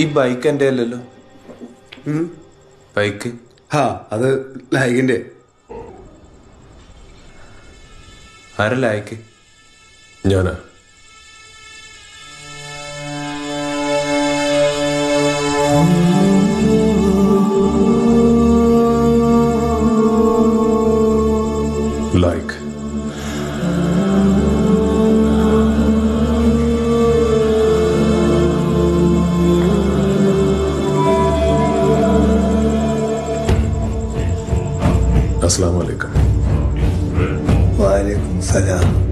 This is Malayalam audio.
ഈ ബൈക്ക് എന്റെ അല്ലല്ലോ. ബൈക്ക് ഹാ അത് ലായകിന്റെ ആരാ ലായക്ക് ഞാനാ? السلام عليكم. وعليكم السلام.